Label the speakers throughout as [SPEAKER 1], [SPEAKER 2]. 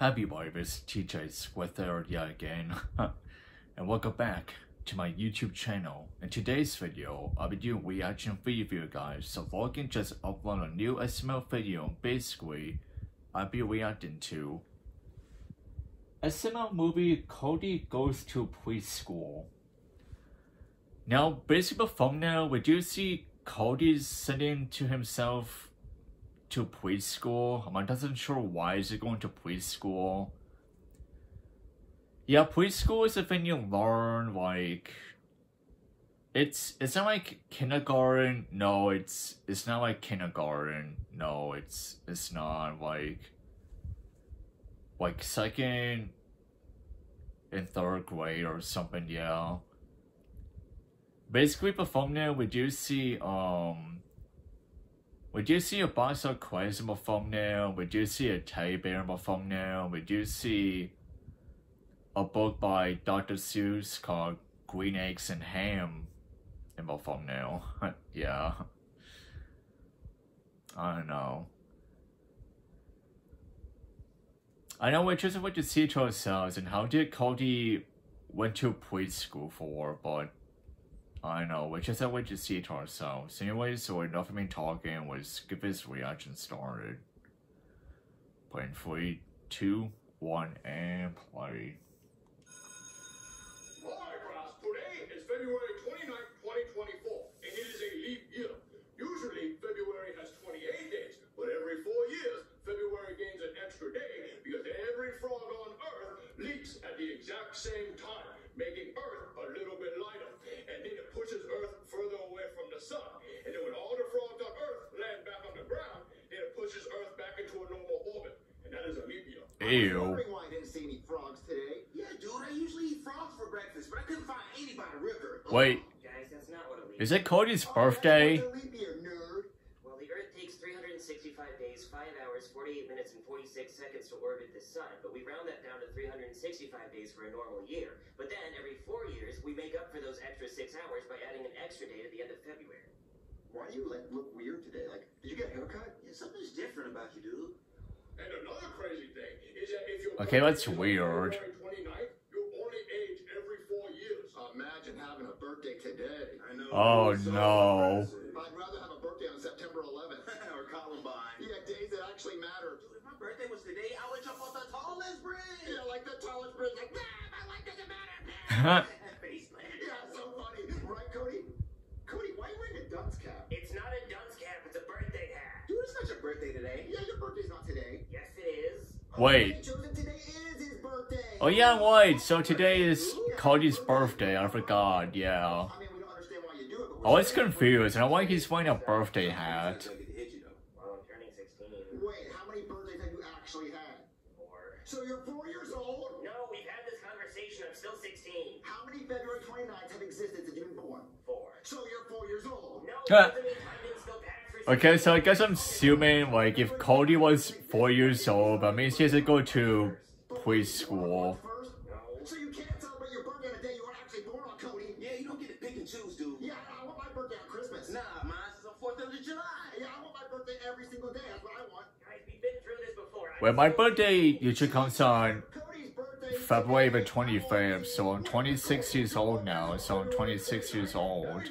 [SPEAKER 1] Happy Vibes teachers with there yet again and welcome back to my YouTube channel. In today's video, I'll be doing reaction video guys so Logan just upload a new SML video basically I'll be reacting to SML movie Cody Goes to Preschool. Now basically the thumbnail we do see Cody sitting to himself to preschool. I'm not sure why is it going to preschool. Yeah, preschool is a thing you learn like it's it's not like kindergarten. No, it's it's not like kindergarten. No, it's it's not like like second and third grade or something, yeah. Basically the thumbnail we do see um we do see a bunch of in my thumbnail. We do see a teddy bear in my thumbnail. We do see a book by Dr. Seuss called Green Eggs and Ham in my thumbnail. yeah. I don't know. I know we just what to see to ourselves and how did Cody went to preschool for, but I know, we just have to see it ourselves. Anyway, so enough of me talking, let's get this reaction started. Playing 3, 2, 1, and play.
[SPEAKER 2] Hi. Today is February 29th, 2024, and it is a leap year. Usually, February has 28 days, but every four years, February gains an extra day because every frog on Earth leaps at the exact same time, making Earth a little bit lighter and then it pushes Earth further away from the sun. And then when all the frogs on Earth land back on the ground, then it pushes Earth back into a normal orbit. And that is a leap year.
[SPEAKER 1] Ew.
[SPEAKER 3] why I didn't see any frogs today. Yeah, dude, I usually eat frogs for breakfast, but I couldn't find any by the river.
[SPEAKER 1] Wait.
[SPEAKER 4] Guys, that's not what a leap
[SPEAKER 1] Is it Cody's
[SPEAKER 3] Oh,
[SPEAKER 1] birthday?
[SPEAKER 3] that's why it's a leap year, nerd.
[SPEAKER 4] Well, the Earth takes 365 days, 5 hours, 48 minutes, and 46 seconds to orbit the Sun, but we round that down to 365 days for a normal year. But then, every four years, we make up for those extra six hours by adding an extra day at the end of February.
[SPEAKER 3] Why do you like look weird today? Like, did you get a haircut? Yeah, something's different about you, dude.
[SPEAKER 1] Okay, that's weird.
[SPEAKER 2] February 29th, you only age every four years.
[SPEAKER 3] Imagine having a birthday today. I know.
[SPEAKER 1] Oh, no.
[SPEAKER 3] I'd rather have a birthday on September 11th. or Columbine. Yeah, days that actually matter. Dude, if my birthday was today, I would jump off the tallest bridge. Yeah, like the tallest bridge. Like, man, my life doesn't matter. Faceland. Yeah, so funny. Right, Cody? Cody, why are you wearing a dunce cap?
[SPEAKER 4] It's not a dunce cap, it's a birthday hat.
[SPEAKER 3] Dude, it's not your birthday today. Yeah, your birthday's not today.
[SPEAKER 4] Yes, it is.
[SPEAKER 1] Wait.
[SPEAKER 3] Joseph, today is his birthday.
[SPEAKER 1] Oh yeah, wait, so today is Cody's birthday, I forgot, yeah.
[SPEAKER 3] I mean, we don't understand why you do it, but
[SPEAKER 1] I was confused, and I why he's wearing a birthday hat.
[SPEAKER 4] Well, I'm turning 16.
[SPEAKER 3] Wait, how many birthdays have you actually had?
[SPEAKER 4] Four.
[SPEAKER 3] So you're four years old?
[SPEAKER 4] No, we've had this conversation. I'm still 16.
[SPEAKER 3] How many February 29th have existed since you've been born?
[SPEAKER 4] Four.
[SPEAKER 3] So you're four years old.
[SPEAKER 4] No,
[SPEAKER 1] Okay, so I guess I'm assuming, like, if Cody was 4 years old, that means he has to go to preschool.
[SPEAKER 3] First? So you can't celebrate your birthday on a day you weren't actually born on, Cody? Yeah, you don't get to pick and choose, dude. Yeah, I want my birthday on Christmas. Nah, mine's on 4th of July. Yeah, I want my birthday every single day. That's what I want.
[SPEAKER 4] Guys, we've been through this before.
[SPEAKER 1] Well, my birthday usually comes on
[SPEAKER 3] Cody's
[SPEAKER 1] February the 25th, so I'm 26 years old now, so I'm 26 years old.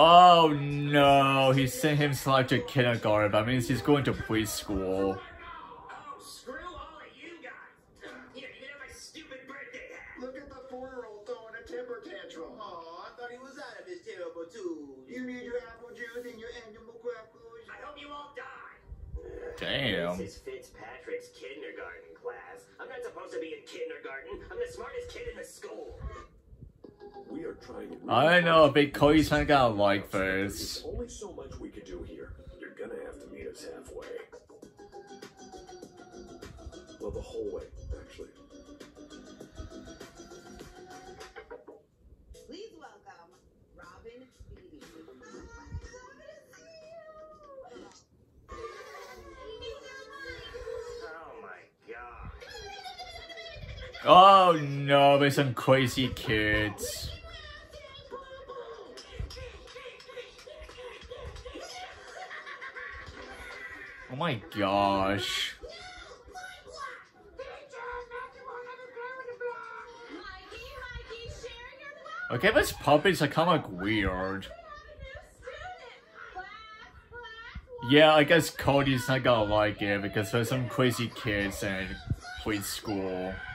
[SPEAKER 1] Oh no, he sent himself to kindergarten, that means he's going to preschool.
[SPEAKER 4] Oh, screw all of you guys. Here, you can have my stupid birthday hat.
[SPEAKER 3] Look at the four-year-old throwing a temper tantrum. Oh, I thought he was out of his terrible too. You need your apple juice and your animal crackers.
[SPEAKER 4] I hope you all die.
[SPEAKER 1] Damn.
[SPEAKER 4] This is Fitzpatrick's kindergarten class. I'm not supposed to be in kindergarten. I'm the smartest kid in the school.
[SPEAKER 5] We are trying to
[SPEAKER 1] I don't know, Big Cody's not gonna like
[SPEAKER 5] There's
[SPEAKER 1] this.
[SPEAKER 5] only so much we can do here. You're gonna have to meet us halfway. Well, the whole way, actually.
[SPEAKER 6] Please welcome Robin Beatty.
[SPEAKER 4] Oh my god.
[SPEAKER 1] Oh no, there's some crazy kids. My gosh. Okay, those puppets are kind of like weird. Yeah, I guess Cody's not gonna like it because there's some crazy kids in preschool.
[SPEAKER 4] Uh,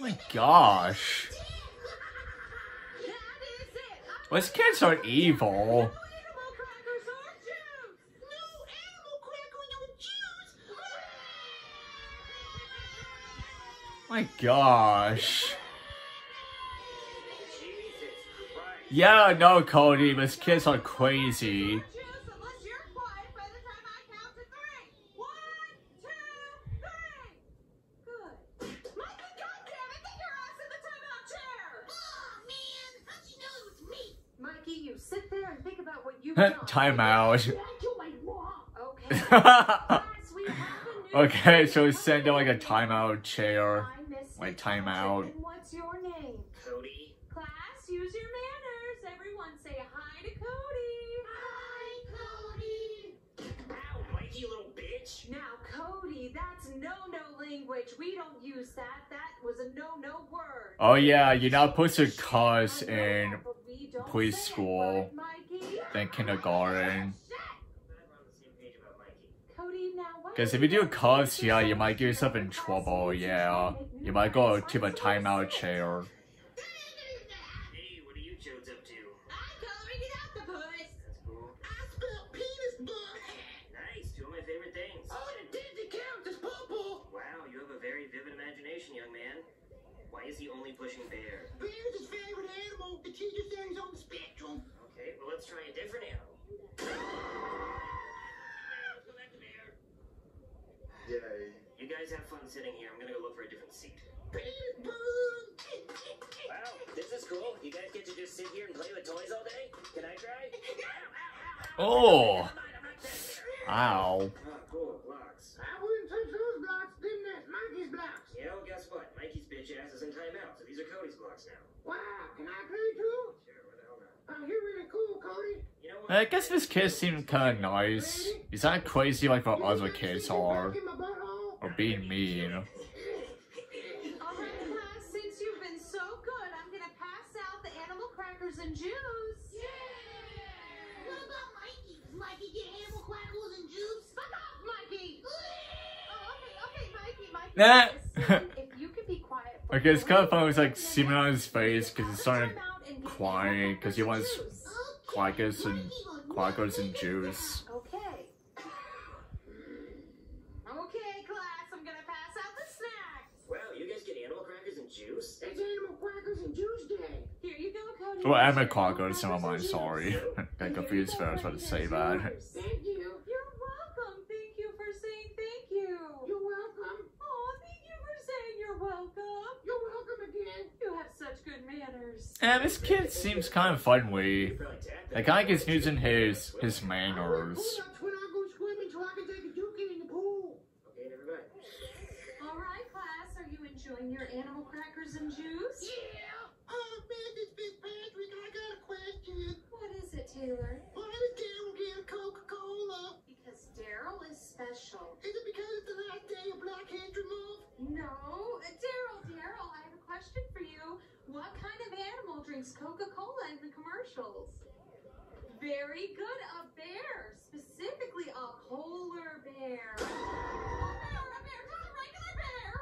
[SPEAKER 1] my gosh. Those kids are evil. My gosh. Yeah, no, Cody, those kids are crazy.
[SPEAKER 6] Mikey, you sit there and think about what.
[SPEAKER 1] Time out.
[SPEAKER 6] Okay. Class, we have a
[SPEAKER 1] so send them like a timeout chair.
[SPEAKER 6] I
[SPEAKER 1] Like timeout.
[SPEAKER 6] What's your name?
[SPEAKER 4] Cody.
[SPEAKER 6] Class, use your manners. Everyone say hi to Cody. Hi, Cody.
[SPEAKER 4] Ow, Mikey, little bitch.
[SPEAKER 6] Now, Cody, that's no-no language. We don't use that. That was a no-no word.
[SPEAKER 1] Oh yeah, you're not supposed to cuss in
[SPEAKER 6] that, but we
[SPEAKER 1] preschool,
[SPEAKER 6] say it, right, Mikey?
[SPEAKER 1] then kindergarten.
[SPEAKER 4] I'm glad we're on the same page about Mikey.
[SPEAKER 6] Cody, now what
[SPEAKER 1] Because if you do cuss, yeah, you might get yourself in trouble, yeah. You might go to the timeout chair.
[SPEAKER 4] Hey, what are you Jodes up to?
[SPEAKER 3] I'm coloring an octopus.
[SPEAKER 4] That's cool.
[SPEAKER 3] I spelled penis.
[SPEAKER 4] Nice, two of my favorite things.
[SPEAKER 3] Oh, the Disney character's purple.
[SPEAKER 4] Wow, you have a very vivid imagination, young man. Why is he only pushing bear?
[SPEAKER 3] Bear is his favorite animal. The teacher said he's on the spectrum.
[SPEAKER 4] Okay, well let's try a different animal.
[SPEAKER 5] Yay.
[SPEAKER 4] You guys have fun sitting here. I'm gonna go look for a different seat. Wow, this is cool. You guys get to just sit here and play with toys all day? Can I try?
[SPEAKER 1] Oh.
[SPEAKER 4] Come on, I'm not that bear.
[SPEAKER 1] Ow.
[SPEAKER 4] Oh, cool, blocks.
[SPEAKER 3] I wouldn't touch those blocks. Them that's Mikey's blocks.
[SPEAKER 4] Yeah, well, guess what? Mikey's bitch ass is in timeout, so these are Cody's blocks now.
[SPEAKER 3] Wow, can I play too?
[SPEAKER 4] Sure, what the hell not?
[SPEAKER 3] Oh, you're really cool, Cody.
[SPEAKER 4] You know what?
[SPEAKER 1] I guess this kid seems kind of nice. He's not crazy like the other kids are.
[SPEAKER 3] In my butthole.
[SPEAKER 1] Or being mean.
[SPEAKER 6] All right, class, since you've been so good, I'm gonna pass out the animal crackers and juice.
[SPEAKER 3] What about Mikey? Mikey get animal crackers and juice?
[SPEAKER 6] Fuck off, Mikey! Oh, okay, okay, Mikey, Mikey.
[SPEAKER 1] Nah.
[SPEAKER 6] Listen, if you could be quiet
[SPEAKER 1] Okay, it's kind of funny. It's like
[SPEAKER 6] minutes,
[SPEAKER 1] semen on his face because he's starting
[SPEAKER 6] time out
[SPEAKER 1] crying
[SPEAKER 6] animal
[SPEAKER 1] 'cause he wants-
[SPEAKER 6] juice.
[SPEAKER 1] quackers and quackers and juice.
[SPEAKER 6] Okay. Okay, class, I'm gonna pass out the snacks.
[SPEAKER 4] Wow, you guys get animal crackers and juice?
[SPEAKER 3] It's animal crackers and juice day.
[SPEAKER 6] Here you go, Cody.
[SPEAKER 1] Well, I'm a
[SPEAKER 6] Here's
[SPEAKER 1] quacker,
[SPEAKER 6] animal
[SPEAKER 1] so am I
[SPEAKER 6] crackers and
[SPEAKER 1] sorry.
[SPEAKER 6] juice.
[SPEAKER 1] Got confused
[SPEAKER 6] here
[SPEAKER 1] when I was about to say
[SPEAKER 6] here's
[SPEAKER 1] that.
[SPEAKER 6] yours.
[SPEAKER 3] Thank you.
[SPEAKER 6] You're welcome. Thank you for saying thank you.
[SPEAKER 3] You're welcome.
[SPEAKER 6] Oh, thank you for saying you're welcome.
[SPEAKER 3] You're welcome again.
[SPEAKER 6] You have such good manners.
[SPEAKER 1] And this kid seems kind of friendly.
[SPEAKER 4] You probably guy
[SPEAKER 1] Like,
[SPEAKER 4] that.
[SPEAKER 1] I guess using his his
[SPEAKER 3] I
[SPEAKER 1] manners.
[SPEAKER 3] pull up when I go swimming so I can take a dookie in the pool.
[SPEAKER 4] Okay, never.
[SPEAKER 6] All right, class, are you enjoying your animal crackers and juice?
[SPEAKER 3] Yeah. Oh, Mrs. Fitzpatrick, I got a question.
[SPEAKER 6] What is it, Taylor?
[SPEAKER 3] Why does Daryl get Coca-Cola?
[SPEAKER 6] Because Daryl is special.
[SPEAKER 3] Is it because it's the last day of Black History Month?
[SPEAKER 6] No, Daryl, Daryl, I have a question for you. What kind of animal drinks Coca-Cola in the commercials? Very good, a bear, specifically a polar bear. A bear, a bear, not a regular bear.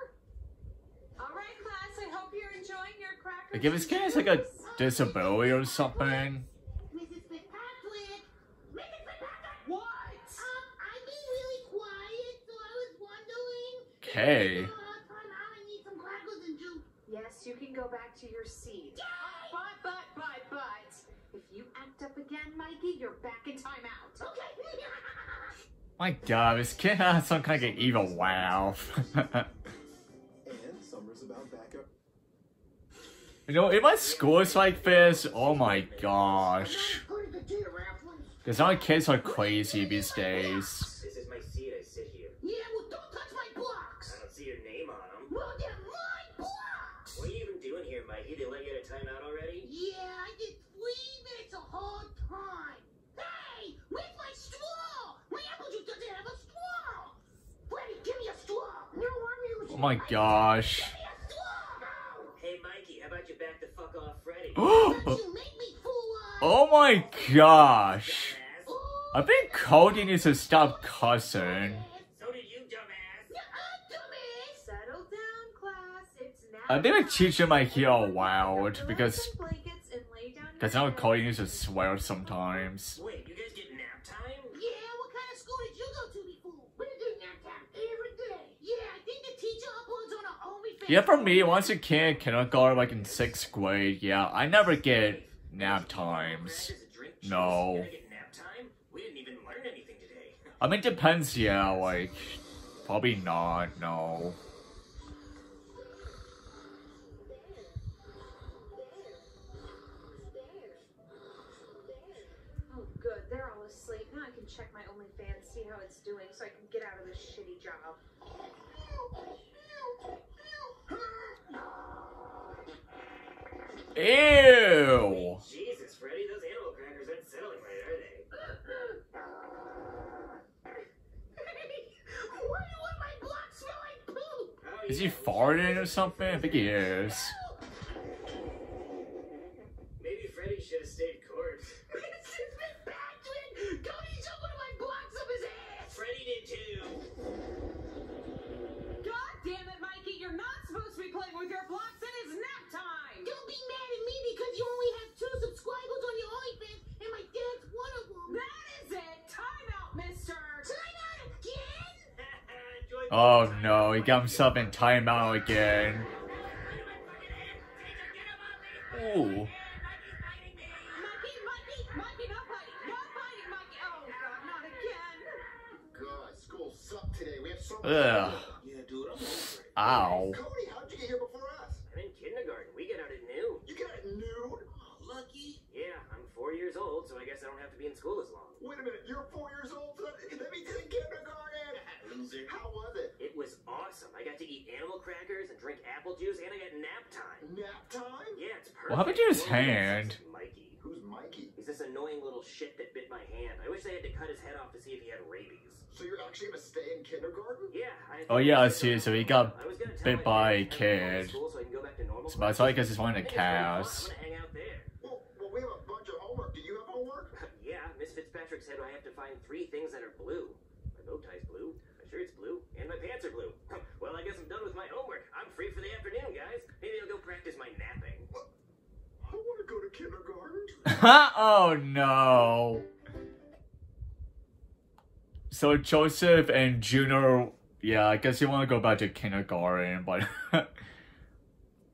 [SPEAKER 6] All right, class, I hope you're enjoying your crackers.
[SPEAKER 1] Like, if this kid has like a disability or something.
[SPEAKER 3] Mrs. Fitzpatrick! Mrs. Fitzpatrick!
[SPEAKER 6] What?
[SPEAKER 3] Um, I'm being really quiet, so I was wondering.
[SPEAKER 1] Okay.
[SPEAKER 3] Uh, time out, I need some crackers and juice.
[SPEAKER 6] Yes, you can go back to your seat. Again, Mikey, you're back in timeout.
[SPEAKER 3] Okay.
[SPEAKER 1] My god, this kid has some kind of evil laugh.
[SPEAKER 5] And summer's about back up.
[SPEAKER 1] You know, if my school is like this, oh my gosh. Because our kids are crazy these days.
[SPEAKER 4] This is my seat. I sit here.
[SPEAKER 3] Yeah, well, don't touch my blocks.
[SPEAKER 4] I don't see your name on them.
[SPEAKER 3] Well, they're my blocks.
[SPEAKER 4] What are you even doing here, Mikey? They let you out of timeout already?
[SPEAKER 3] Yeah, I did three minutes a whole time. Hey, where's my straw? My apple juice doesn't have a straw. Freddy, give me a straw. No, I'm using
[SPEAKER 1] Oh my gosh.
[SPEAKER 3] Give me a straw.
[SPEAKER 4] Hey, Mikey, how about you back the fuck off Freddy?
[SPEAKER 3] Don't you make me fool.
[SPEAKER 1] oh my gosh. I think Cody needs to stop cussing.
[SPEAKER 4] So did you, dumbass.
[SPEAKER 3] yeah, I'm dumbass.
[SPEAKER 6] Settle down, class. It's now.
[SPEAKER 1] I think the teacher might hear out loud because
[SPEAKER 6] in blankets and lay down
[SPEAKER 1] because
[SPEAKER 6] your
[SPEAKER 1] now. Cody needs to swear sometimes.
[SPEAKER 4] Wait, you guys get nap time?
[SPEAKER 3] Yeah, what kind of school did you go to before? We do nap time every day. Yeah, I think the teacher uploads on her OnlyFans.
[SPEAKER 1] Yeah, for me, once a kid kindergarten, like in sixth grade, yeah, I never get nap times. No. I mean, it depends, yeah, like, probably not, no.
[SPEAKER 6] Oh, good. They're all asleep. Now I can check my OnlyFans, see how it's doing, so I can get out of this shitty job.
[SPEAKER 1] Ew!
[SPEAKER 4] Jesus, Freddy, those animal crackers aren't settling right, are they?
[SPEAKER 3] Why do all my blocks smell like poop?
[SPEAKER 4] Oh,
[SPEAKER 1] Is he farting or something? I think he is.
[SPEAKER 4] Maybe Freddy should have stayed court.
[SPEAKER 3] It's been Patrick! Cody shoved one of my blocks up his ass!
[SPEAKER 4] Freddy did too.
[SPEAKER 6] God damn it, Mikey! You're not supposed to be playing with your blocks. It is nap time.
[SPEAKER 3] Don't be mad at me because you only have two subscribers on your OnlyFans and my dad's one of them.
[SPEAKER 6] That is it. Time out, Mister.
[SPEAKER 3] Time out again?
[SPEAKER 4] Enjoy
[SPEAKER 1] Oh no, he got himself in timeout again. Ooh.
[SPEAKER 6] Mikey, Mikey, Mikey, not fighting, not fighting, Mikey. Oh God, not again.
[SPEAKER 3] God, school sucked today. We have so
[SPEAKER 1] Ugh.
[SPEAKER 4] Yeah, dude, I'm over it.
[SPEAKER 1] Ow.
[SPEAKER 3] Cody, how'd you get here before us?
[SPEAKER 4] I'm in kindergarten. We get out at noon.
[SPEAKER 3] You got it noon?
[SPEAKER 4] Lucky? Yeah, I'm four years old, so I guess I don't have to be in school as long.
[SPEAKER 3] Wait a minute, you're four years old? So that, that means you're in kindergarten! Loser. How was it?
[SPEAKER 4] It was awesome. I got to eat animal crackers and drink apple juice, and I got nap time.
[SPEAKER 3] Nap time?
[SPEAKER 4] Yeah, it's perfect.
[SPEAKER 1] What happened to his hand?
[SPEAKER 4] Mikey.
[SPEAKER 3] Who's Mikey?
[SPEAKER 4] He's this annoying little shit that bit my hand. I wish they had to cut his head off to see if he had rabies.
[SPEAKER 3] So you're actually gonna stay in kindergarten?
[SPEAKER 4] Yeah. I
[SPEAKER 1] Oh, yeah, I see. So he got
[SPEAKER 4] I was gonna tell
[SPEAKER 1] bit by a
[SPEAKER 4] parents I had to go to
[SPEAKER 1] kid.
[SPEAKER 4] school So I can go back to normal
[SPEAKER 1] So that's why I guess
[SPEAKER 4] classes.
[SPEAKER 1] he's wanting
[SPEAKER 4] I
[SPEAKER 1] to
[SPEAKER 4] think it's really fun.
[SPEAKER 1] cast.
[SPEAKER 4] I'm gonna hang out there.
[SPEAKER 3] Well, well, we have a bunch of homework. Do you have homework?
[SPEAKER 4] yeah, Miss Fitzpatrick said I have to find three things that are blue. My bow tie's blue, my shirt's blue, and my pants are blue. well, I guess I'm done with my homework. I'm free for the afternoon, guys. Maybe I'll go practice my napping.
[SPEAKER 3] I want to go to kindergarten.
[SPEAKER 1] oh no. So Joseph and Junior, yeah, I guess you want to go back to kindergarten, but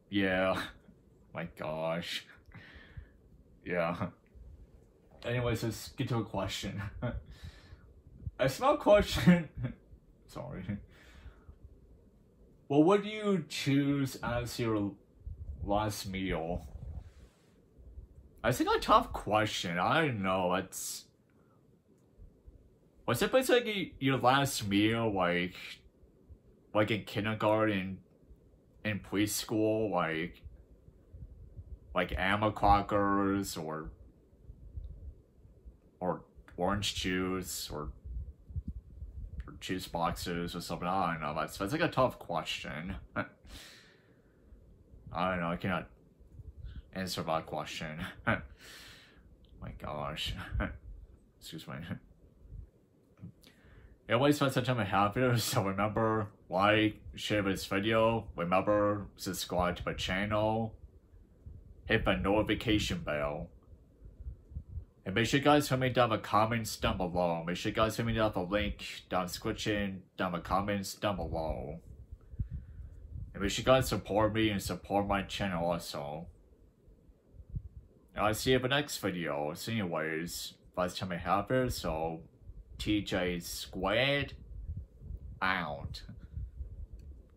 [SPEAKER 1] yeah, my gosh, yeah. Anyways, let's get to a question. a small question. Sorry. What would you choose as your last meal? I think a tough question. I don't know. It's was it basically like your last meal like like in kindergarten in preschool like like ammo crackers or or orange juice or or juice boxes or something. I don't know. That's that's like a tough question. I don't know. I cannot answer that question. My gosh. Excuse me. Anyways, that's the time I have here, so remember, like, share this video, remember, subscribe to my channel, hit the notification bell, and make sure you guys put me down the comments down below. Make sure you guys put me down the link down description, down the comments down below. And make sure you guys support me and support my channel also. I'll see you in the next video. So anyways, last time I have it, so TJ squid out.